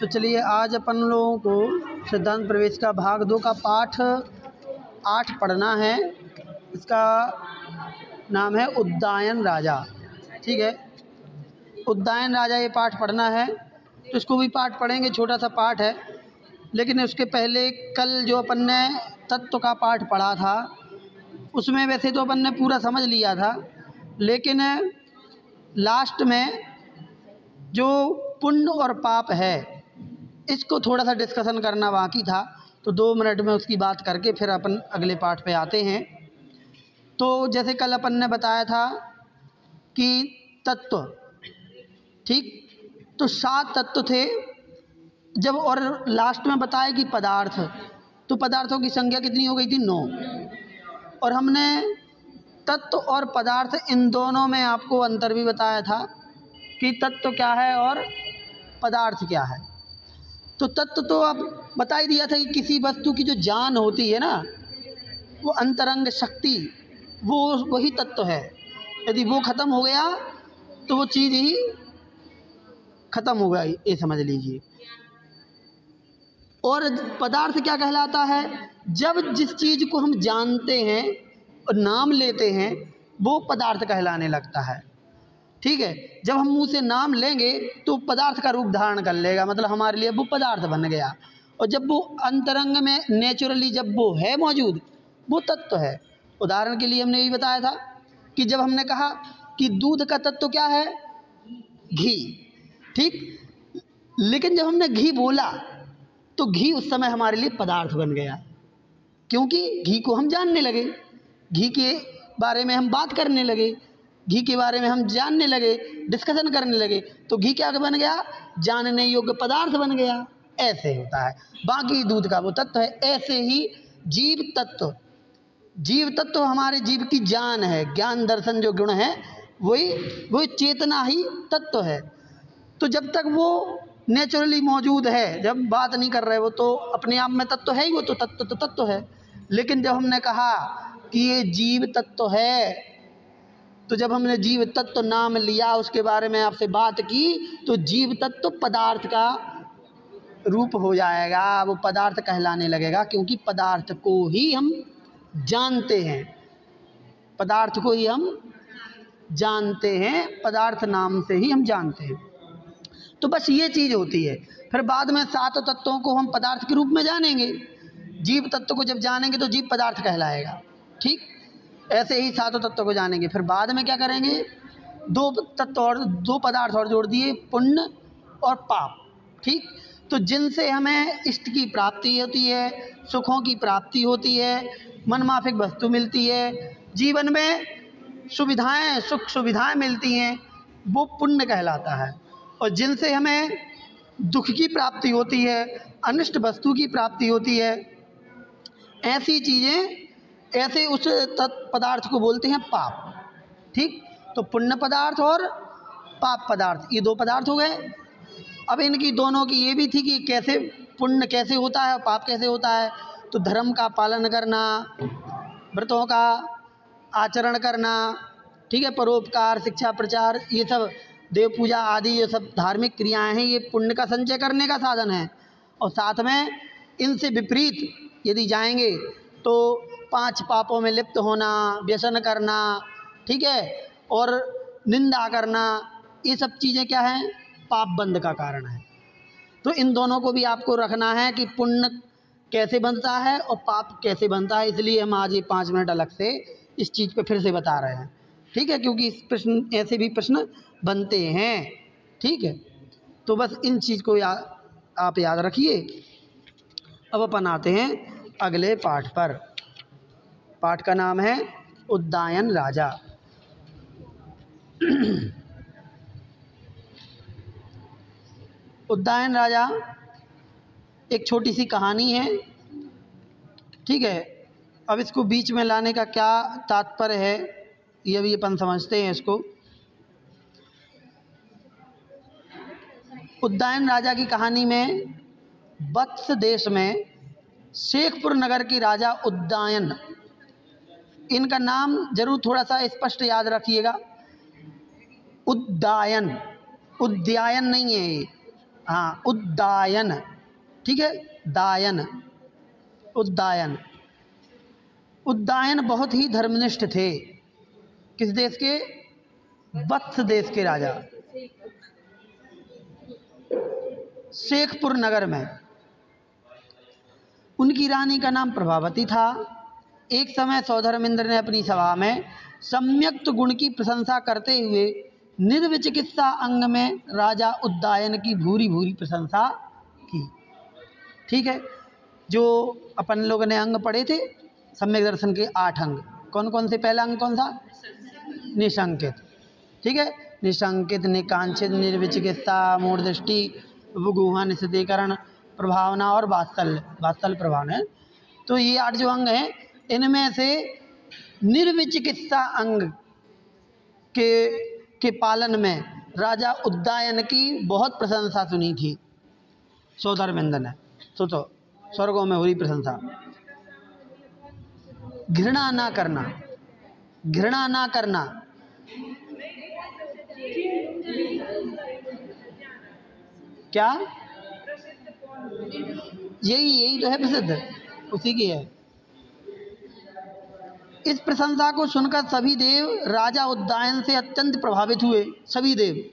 तो चलिए आज अपन लोगों को सिद्धांत प्रवेश का भाग दो का पाठ आठ पढ़ना है। इसका नाम है उद्दायन राजा। ठीक है? उद्दायन राजा ये पाठ पढ़ना है। तो इसको भी पाठ पढ़ेंगे, छोटा सा पाठ है। लेकिन उसके पहले कल जो अपन ने तत्व का पाठ पढ़ा था, उसमें वैसे तो अपन ने पूरा समझ लिया था। लेकिन लास्ट में जो पुण्य और पाप है, इसको थोड़ा सा डिस्कशन करना बाकी था। तो दो मिनट में उसकी बात करके फिर अपन अगले पाठ पे आते हैं। तो जैसे कल अपन ने बताया था कि तत्व, ठीक? तो सात तत्व थे। जब और लास्ट में बताया कि पदार्थ तो पदार्थों की संख्या कितनी हो गई थी? नौ। और हमने तत्व और पदार्थ इन दोनों में आपको अंतर भी बताया था। कि तत्व क्या है और पदार्थ क्या है। तो तत्व तो अब बता ही दिया था कि किसी वस्तु की जो जान होती है ना, वो अंतरंग शक्ति, वो वही तत्व है। यदि वो ख़त्म हो गया तो वो चीज़ ही ख़त्म हो गई ये समझ लीजिए। और पदार्थ क्या कहलाता है? जब जिस चीज़ को हम जानते हैं और नाम लेते हैं, वो पदार्थ कहलाने लगता है। ठीक है? जब हम मुँह से नाम लेंगे तो पदार्थ का रूप धारण कर लेगा। मतलब हमारे लिए वो पदार्थ बन गया। और जब वो अंतरंग में नेचुरली जब वो है मौजूद, वो तत्व है। उदाहरण के लिए हमने यही बताया था कि जब हमने कहा कि दूध का तत्व क्या है? घी। ठीक? लेकिन जब हमने घी बोला तो घी उस समय हमारे लिए पदार्थ बन गया। क्योंकि घी को हम जानने लगे। घी के बारे में हम बात करने लगे। घी के बारे में हम जानने लगे डिस्कशन करने लगे तो घी क्या बन गया? जानने योग्य पदार्थ बन गया। ऐसे होता है। बाकी दूध का वो तत्व है, ऐसे ही जीव तत्व। जीव तत्व हमारे जीव की जान है, ज्ञान, दर्शन जो गुण है, वही वही चेतना ही तत्व है। तो जब तक वो नेचुरली मौजूद है, जब बात नहीं कर रहे वो तो अपने आप में तत्व है ही वो तो तत्व तो तत्व है। लेकिन जब हमने कहा कि ये जीव तत्व है तो जब हमने जीव तत्व नाम लिया, उसके बारे में आपसे बात की तो जीव तत्व पदार्थ का रूप हो जाएगा, वो पदार्थ कहलाने लगेगा, क्योंकि पदार्थ को ही हम जानते हैं। पदार्थ को ही हम जानते हैं, पदार्थ नाम से ही हम जानते हैं। तो बस ये चीज़ होती है। फिर बाद में सातों तत्वों को हम पदार्थ के रूप में जानेंगे। जीव तत्व को जब जानेंगे तो जीव पदार्थ कहलाएगा। ठीक? ऐसे ही सातों तत्वों को जानेंगे। फिर बाद में क्या करेंगे? दो तत्व और दो पदार्थ और जोड़ दिए, पुण्य और पाप। ठीक? तो जिनसे हमें इष्ट की प्राप्ति होती है, सुखों की प्राप्ति होती है, मनमाफिक वस्तु मिलती है, जीवन में सुविधाएँ, सुख सुविधाएँ मिलती हैं, वो पुण्य कहलाता है। और जिनसे हमें दुख की प्राप्ति होती है, अनिष्ट वस्तु की प्राप्ति होती है, ऐसी चीज़ें ऐसे उस पदार्थ को बोलते हैं पाप, ठीक? तो पुण्य पदार्थ और पाप पदार्थ, ये दो पदार्थ हो गए। अब इनकी दोनों की ये भी थी कि कैसे पुण्य कैसे होता है, पाप कैसे होता है? तो धर्म का पालन करना, व्रतों का आचरण करना, ठीक है? परोपकार, शिक्षा प्रचार, ये सब देव पूजा आदि, ये सब धार्मिक क्रियाएँ हैं, ये पुण्य का संचय करने का साधन है। और साथ में इनसे विपरीत यदि जाएँगे तो पाँच पापों में लिप्त होना व्यसन करना ठीक है? और निंदा करना ये सब चीज़ें क्या हैं? पाप बंद का कारण है। तो इन दोनों को भी आपको रखना है कि पुण्य कैसे बनता है और पाप कैसे बनता है इसलिए हम आज ये पाँच मिनट अलग से इस चीज़ पे फिर से बता रहे हैं। ठीक है? क्योंकि इस प्रश्न ऐसे भी प्रश्न बनते हैं। ठीक है? तो बस इन चीज़ को या, आप याद रखिए। अब अपन आते हैं अगले पाठ पर। पाठ का नाम है उद्दायन राजा। उद्दायन राजा एक छोटी सी कहानी है, ठीक है? अब इसको बीच में लाने का क्या तात्पर्य है, ये भी अपन समझते हैं इसको। उद्दायन राजा की कहानी में वत्स देश में शेखपुर नगर की राजा उद्दायन इनका नाम ज़रूर थोड़ा सा स्पष्ट याद रखिएगा। उद्दायन। उद्यायन नहीं है ये। हाँ उद्दायन। ठीक है? दायन। उद्दायन। उद्दायन बहुत ही धर्मनिष्ठ थे। किस देश के? वत्स देश के राजा। शेखपुर नगर में। उनकी रानी का नाम प्रभावती था। एक समय सौधर्मेंद्र ने अपनी सभा में सम्यक्त गुण की प्रशंसा करते हुए निर्विचिकित्सा अंग में राजा उद्दायन की भूरी भूरी प्रशंसा की। ठीक है? जो अपन लोग ने अंग पढ़े थे, सम्यक दर्शन के आठ अंग। कौन कौन से पहला अंग कौन सा? निशंकित। ठीक है? निशंकित निकांक्षित निर्विचिकित्सा मूढ़ दृष्टि गुहा निश्चितीकरण प्रभावना और वात्सल वात्सल प्रभावना। तो ये आठ जो अंग हैं इनमें से निर्विचिकित्सा अंग के के पालन में राजा उद्दायन की बहुत प्रशंसा सुनी थी। सोधर्मेंद्र ने। तो स्वर्गों में हुई प्रशंसा। घृणा ना करना, घृणा ना करना। क्या? यही यही तो है प्रसिद्ध, उसी की है। इस प्रशंसा को सुनकर सभी देव राजा उद्दायन से अत्यंत प्रभावित हुए, सभी देव।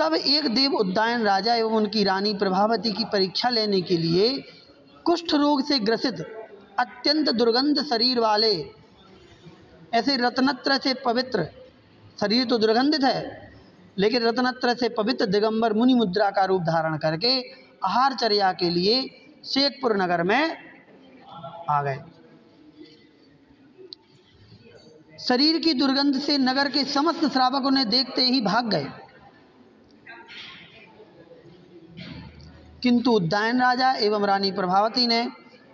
तब एक देव उद्दायन राजा एवं उनकी रानी प्रभावती की परीक्षा लेने के लिए कुष्ठ रोग से ग्रसित, अत्यंत दुर्गंध शरीर वाले, ऐसे रत्नत्र से पवित्र, शरीर तो दुर्गंधित है, लेकिन रत्नत्र से पवित्र दिगंबर मुनि मुद्रा का रूप धारण करके आहार चर्या के लिए शेखपुर नगर में आ गए। शरीर की दुर्गंध से नगर के समस्त श्रावक उन्हें देखते ही भाग गए। किंतु उद्दायन राजा एवं रानी प्रभावती ने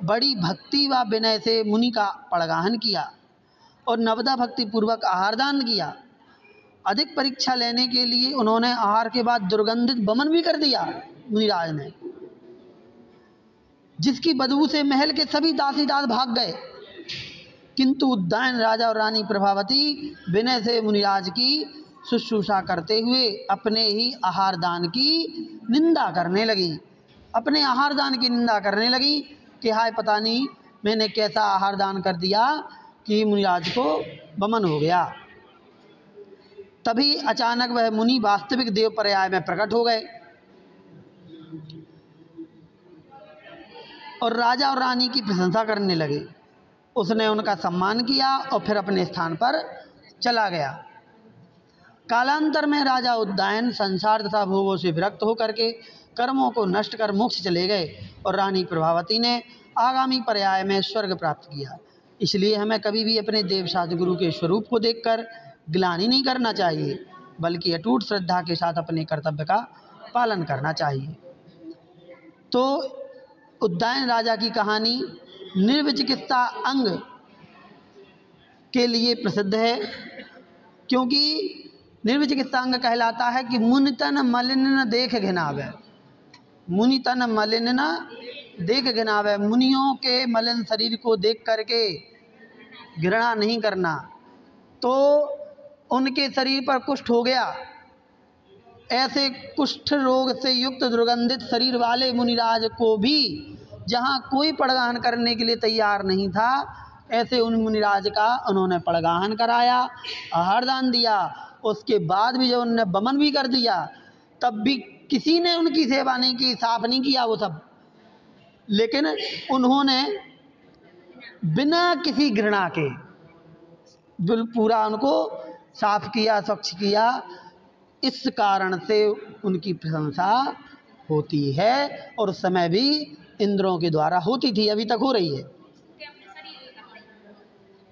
बड़ी भक्ति व विनय से मुनि का पड़गाहन किया और नवदा भक्ति पूर्वक आहार दान किया। अधिक परीक्षा लेने के लिए उन्होंने आहार के बाद दुर्गंधित बमन भी कर दिया मुनिराज ने, जिसकी बदबू से महल के सभी दासी दास भाग गए। किंतु उद्दायन राजा और रानी प्रभावती विनय से मुनिराज की शुश्रूषा करते हुए अपने ही आहार दान की निंदा करने लगी। अपने आहार दान की निंदा करने लगी कि हाय पता नहीं, मैंने कैसा आहार दान कर दिया कि मुनिराज को बमन हो गया। तभी अचानक वह मुनि वास्तविक देव पर्याय में प्रकट हो गए और राजा और रानी की प्रशंसा करने लगे। उसने उनका सम्मान किया और फिर अपने स्थान पर चला गया। कालांतर में राजा उद्दायन संसार तथा भोगों से विरक्त होकर के कर्मों को नष्ट कर मोक्ष चले गए और रानी प्रभावती ने आगामी पर्याय में स्वर्ग प्राप्त किया। इसलिए हमें कभी भी अपने देवशास्त्र गुरु के स्वरूप को देखकर ग्लानी नहीं करना चाहिए, बल्कि अटूट श्रद्धा के साथ अपने कर्तव्य का पालन करना चाहिए। तो उद्दायन राजा की कहानी निर्विचिकित्सा अंग के लिए प्रसिद्ध है, क्योंकि निर्विचिकित्सा अंग कहलाता है कि मुनितन मलिन न देख घिनावे। मुनितन मलिन न देख घिनावे। मुनियों के मलिन शरीर को देख करके घृणा नहीं करना। तो उनके शरीर पर कुष्ठ हो गया। ऐसे कुष्ठ रोग से युक्त दुर्गंधित शरीर वाले मुनिराज को भी जहाँ कोई पड़गाहन करने के लिए तैयार नहीं था, ऐसे उन मुनिराज का उन्होंने पड़गाहन कराया, आहार दान दिया। उसके बाद भी जब उन्होंने बमन भी कर दिया, तब भी किसी ने उनकी सेवा नहीं की, साफ़ नहीं किया वो सब। लेकिन उन्होंने बिना किसी घृणा के बिल पूरा उनको साफ़ किया, स्वच्छ किया। इस कारण से उनकी प्रशंसा होती है और समय भी इंद्रों के द्वारा होती थी, अभी तक हो रही है।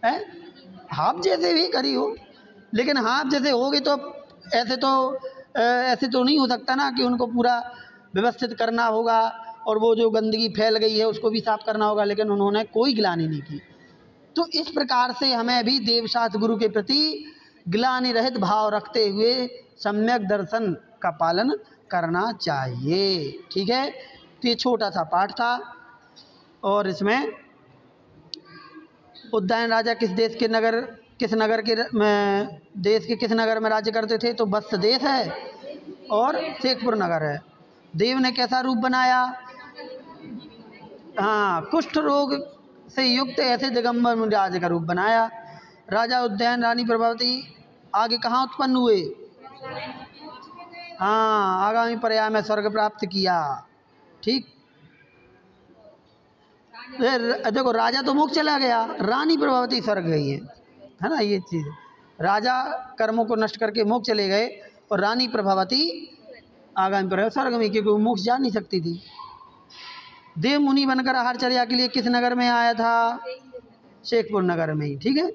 हैं? हाफ़ जैसे भी करी हो, लेकिन हाफ़ जैसे होगी तो ऐसे तो ऐसे तो नहीं हो सकता ना कि उनको पूरा व्यवस्थित करना होगा और वो जो गंदगी फैल गई है उसको भी साफ़ करना होगा, लेकिन उन्होंने कोई गिलानी नहीं की। तो इस प्रकार से हमें भी देवशास्त्र गुरु के प्रति गिलानी रहित भाव रखते हुए सम्यक दर्शन का पालन करना चाहिए। ठीक है? ये छोटा सा पाठ था। और इसमें उद्यान राजा किस देश के नगर, किस नगर के देश के किस नगर में राज्य करते थे? तो बत्स देश है और शेखपुर नगर है। देव ने कैसा रूप बनाया? हाँ कुष्ठ रोग से युक्त ऐसे दिगंबर राज का रूप बनाया। राजा उद्यान रानी प्रभावती आगे कहाँ उत्पन्न हुए? हाँ आगामी पर्याय में स्वर्ग प्राप्त किया। ठीक। देखो, राजा तो मुख चला गया, रानी प्रभावती स्वर्ग गई है है ना, ये चीज़। राजा कर्मों को नष्ट करके मुख चले गए और रानी प्रभावती आगामी पर्याय स्वर्ग में, क्योंकि वो मोक्ष जा नहीं सकती थी। देव मुनि बनकर आहारचर्या के लिए किस नगर में आया था? शेखपुर नगर में ही, ठीक है?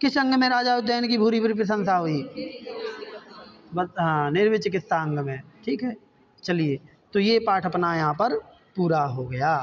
किस अंग में राजा उद्यान की भूरी भूरी प्रशंसा हुई? हाँ निर्विचिकित्सा अंग में, ठीक है? चलिए। तो ये पाठ अपना यहाँ पर पूरा हो गया।